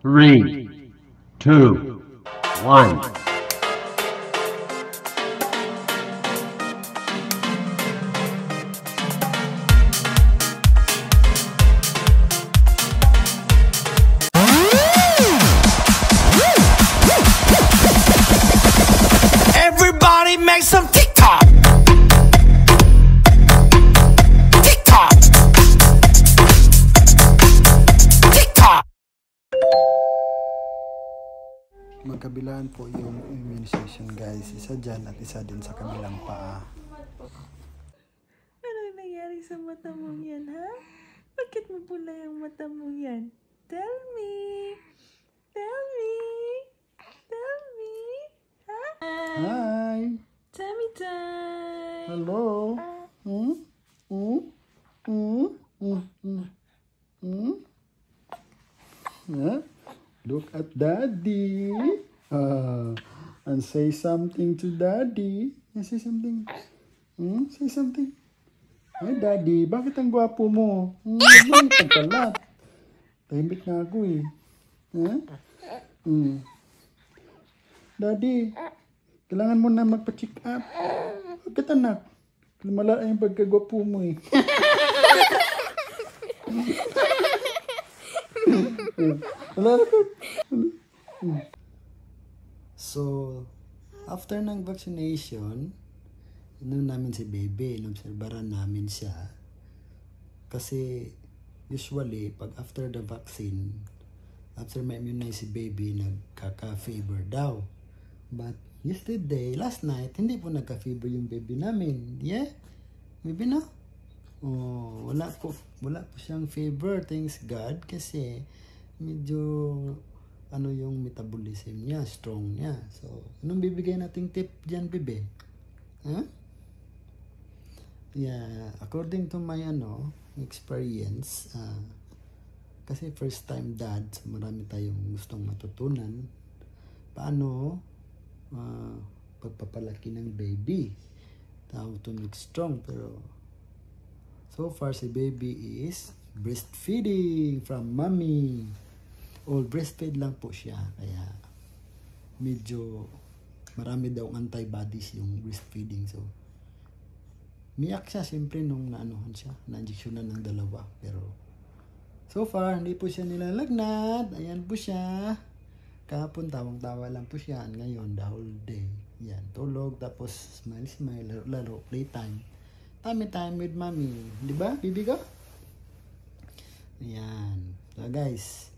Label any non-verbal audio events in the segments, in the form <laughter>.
Three, two, one. Everybody make some Magkabilaan po yung immunization guys. Isa dyan at isa din sa kabilang paa. Ano nangyari sa mata mo yan, ha? Bakit mo pula yung mata mo yan? Tell me! Tell me! Tell me! Ha? Hi! Tummy time! Hello? Hmm? Hmm? Hmm? Hmm? Hmm? Hmm? Huh? Look at daddy. Ah, and say something to daddy. Yeah, say something. Hmm? Say something. Ay, daddy, bakit ang gwapo mo? Hmm, ang pagkalat. Tahimik na ako eh. Huh? Hmm. Daddy, kailangan mo na magpa-check up. Bakit anak? Lumala yung pagkagwapo mo eh. Ka. <laughs> So, after ng vaccination, ano namin si baby, inobserbaran namin siya. Kasi, usually, pag after the vaccine, after ma-immunize si baby, nagkaka-fever daw. But, yesterday, last night, hindi po nagka-fever yung baby namin. Yeah? Baby na? Oh, wala po, wala po siyang fever, thanks God, kasi medyo ano yung metabolism niya, strong niya. So, anong bibigay nating tip diyan, bebe? Huh? Yeah, according to my ano, experience, ah, kasi first time dad, so marami tayong gustong matutunan. Paano ah, pagpapalaki ng baby. How to make strong. Pero so far si baby is breastfeeding from mommy. All breastfeed lang po siya. Kaya medyo marami daw antibodies yung breastfeeding. So miyak siya siyempre nung naanuhan siya. Na-injectionan ng dalawa. Pero So far, hindi po siya nilalagnat. Ayan po siya. Kahapon, tawang-tawa lang po siya. Ngayon, the whole day. Yan, tulog. Tapos, smile, smile. Laro, laro playtime. Time time with mommy. Di ba, bibi ko? Ayan. So, guys,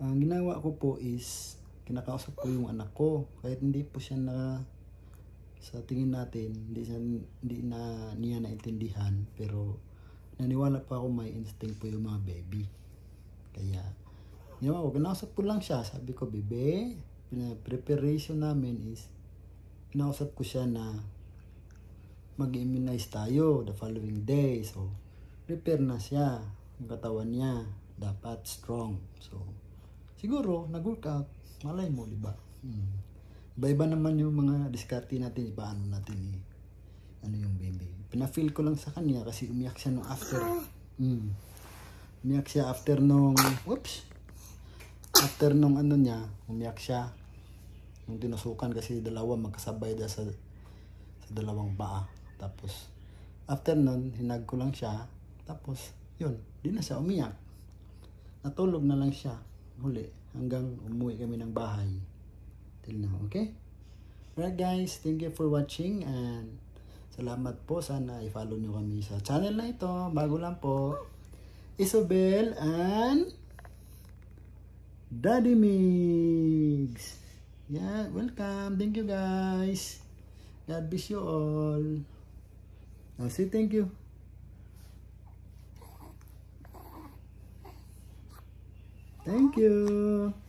ang ginawa ko po is, kinakausap ko yung anak ko. Kahit hindi po siya na, sa tingin natin, hindi, siya, hindi na niya naintindihan. Pero, naniwala pa ako may instinct po yung mga baby. Kaya, yun ako, kinausap ko lang siya. Sabi ko, bebe, preparation namin is, kinausap ko siya na mag-immunize tayo the following day. So, prepare na siya. Ang katawan niya, dapat strong. So, siguro, nag-workout. Malay mo, di ba? Hmm. Iba-iba naman yung mga diskarte natin, paano natin eh ano yung baby. Pina-feel ko lang sa kanya kasi umiyak siya nung after. Mm. Umiyak siya after nung, whoops, after nung ano niya, umiyak siya. Nung tinusukan kasi dalawa magkasabay da sa, sa dalawang paa. Tapos, after nun, hinag ko lang siya. Tapos, yun, di na siya umiyak. Natulog na lang siya. Huli, hanggang umuwi kami ng bahay. Till now, okay? Alright guys, thank you for watching and salamat po. Sana i-follow nyo kami sa channel na ito. Bago lang po. Isobel and Daddy Migs. Yeah, welcome. Thank you guys. God bless you all. I'll say thank you. Thank you.